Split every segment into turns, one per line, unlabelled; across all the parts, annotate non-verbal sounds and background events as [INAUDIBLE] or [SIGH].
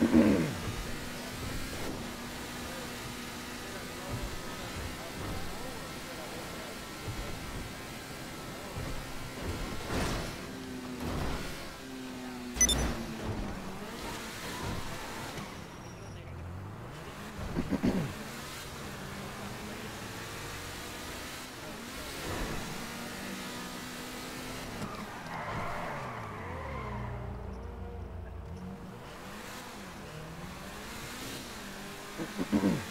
Mm-hmm. Mm-hmm.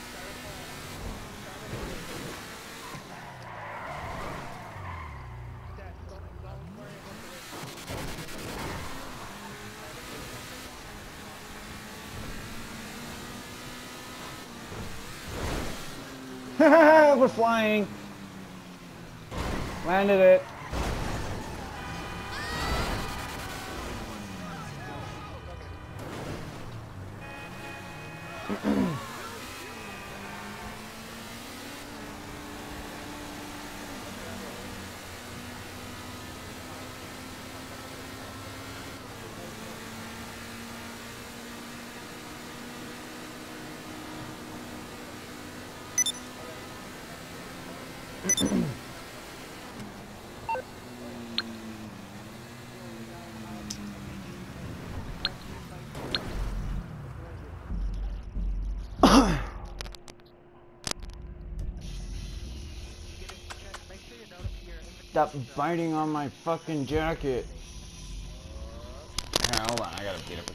[LAUGHS]
We're flying. Landed it. [CLEARS THROAT] Stop biting on my fucking jacket. Hold on. I gotta beat up.